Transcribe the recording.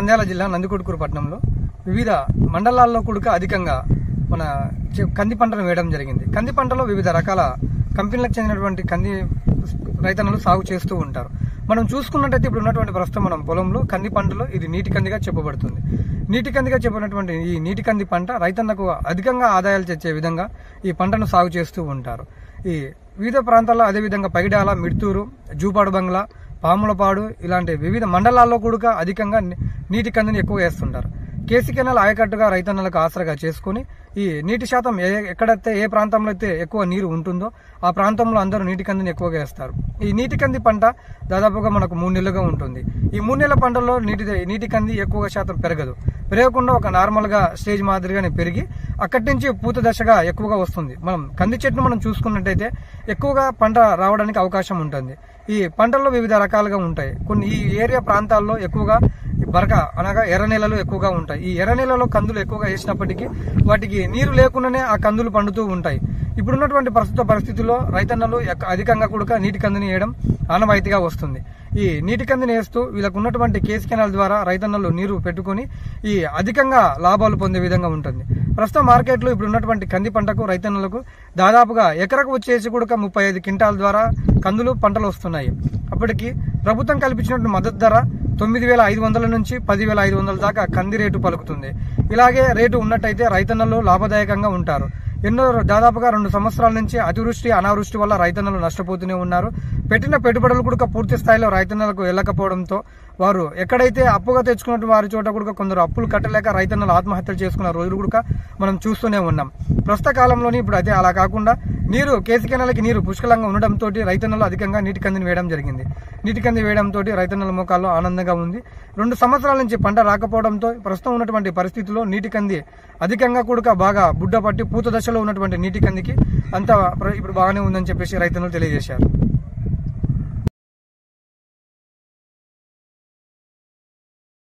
నంద్యాల జిల్లా నందికొట్కూరు పట్టణంలో వివిధ మండలాల్లో కూడా అధికంగా మన కంది పంటను వేయడం జరిగింది. కంది పంటలో వివిధ రకాల కంపెనీలకు చెందినటువంటి కంది రైతన్నలు సాగు చేస్తూ ఉంటారు. మనం చూసుకున్నట్టయితే ఇప్పుడు ఉన్నటువంటి ప్రస్తుతం మనం పొలంలో కంది పంటలో ఇది నీటి కందిగా చెప్పబడుతుంది. నీటి కందిగా చెప్పినటువంటి ఈ నీటి కంది పంట రైతన్నకు అధికంగా ఆదాయాలు తెచ్చే విధంగా ఈ పంటను సాగు చేస్తూ ఉంటారు. ఈ వివిధ ప్రాంతాల్లో అదేవిధంగా పగిడాల మిడ్తూరు జూపాడు బంగ్లా పాములపాడు ఇలాంటి వివిధ మండలాల్లో కూడా అధికంగా నీటి కందిని ఎక్కువ వేస్తుంటారు. కేసీ కెనాల్ ఆయకట్టుగా రైతన్నలకు ఆసరగా చేసుకుని ఈ నీటి శాతం ఏ ఎక్కడైతే ఏ ప్రాంతంలో అయితే ఎక్కువ నీరు ఉంటుందో ఆ ప్రాంతంలో అందరూ నీటి కందిని ఎక్కువగా వేస్తారు. ఈ నీటి కంది పంట దాదాపుగా మనకు మూడు నెలలుగా ఉంటుంది. ఈ మూడు నెలల పంటలో నీటి నీటి కంది ఎక్కువగా శాతం పెరగదు. పెరగకుండా ఒక నార్మల్గా స్టేజ్ మాదిరిగానే పెరిగి అక్కడి నుంచి పూత దశగా ఎక్కువగా వస్తుంది. మనం కంది చెట్టును మనం చూసుకున్నట్టయితే ఎక్కువగా పంట రావడానికి అవకాశం ఉంటుంది. ఈ పంటల్లో వివిధ రకాలుగా ఉంటాయి. కొన్ని ఈ ఏరియా ప్రాంతాల్లో ఎక్కువగా బరక అనగా ఎర్ర నేలలు ఎక్కువగా ఉంటాయి. ఈ ఎర్ర నేలలో కందులు ఎక్కువగా వేసినప్పటికీ వాటికి నీరు లేకుండానే ఆ కందులు పండుతూ ఉంటాయి. ఇప్పుడున్నటువంటి ప్రస్తుత పరిస్థితుల్లో రైతన్నలు ఎక్క- అధికంగా కూడా నీటి కందిని వేయడం ఆనవాయితీగా వస్తుంది. ఈ నీటి కందిని వేస్తూ వీళ్ళకు ఉన్నటువంటి కేసు కెనాల్ ద్వారా రైతన్నలు నీరు పెట్టుకొని ఈ అధికంగా లాభాలు పొందే విధంగా ఉంటుంది. ప్రస్తుతం మార్కెట్లో ఇప్పుడు ఉన్నటువంటి కంది పంటకు రైతన్నలకు దాదాపుగా ఎకరకు వచ్చేసి కూడా ముప్పై ఐదు క్వింటాల ద్వారా కందులు పంటలు వస్తున్నాయి. అప్పటికి ప్రభుత్వం కల్పించినటువంటి మద్దతు ధర తొమ్మిది వేల ఐదు వందల నుంచి పదివేల ఐదు వందల దాకా కంది రేటు పలుకుతుంది. ఇలాగే రేటు ఉన్నట్టయితే రైతన్నలు లాభదాయకంగా ఉంటారు. ఎన్నో దాదాపుగా రెండు సంవత్సరాల నుంచి అతివృష్టి అనావృష్టి వల్ల రైతన్నలు నష్టపోతూనే ఉన్నారు. పెట్టిన పెట్టుబడులు కూడా పూర్తి స్థాయిలో రైతన్నలకు వెళ్ళకపోవడంతో వారు ఎక్కడైతే అప్పుగా తెచ్చుకున్న వారి చోట కూడా కొందరు అప్పులు కట్టలేక రైతన్నలు ఆత్మహత్యలు చేసుకున్న రోజులు కూడా మనం చూస్తూనే ఉన్నాం. ప్రస్తుత కాలంలోని ఇప్పుడు అదే అలా కాకుండా నీరు కేసీ కెనాలకి నీరు పుష్కలంగా ఉండడంతో రైతన్నలు అధికంగా నీటి కందిని వేయడం జరిగింది. నీటి కంది వేయడంతో రైతన్నల మోకాల్లో ఆనందంగా ఉంది. రెండు సంవత్సరాల నుంచి పంట రాకపోవడంతో ప్రస్తుతం ఉన్నటువంటి పరిస్థితుల్లో నీటి కంది అధికంగా కూడక బాగా బుడ్డ పట్టి పూత దశలో ఉన్నటువంటి నీటి కందికి అంతా ఇప్పుడు బాగానే ఉందని చెప్పేసి రైతన్నలు తెలియజేశారు.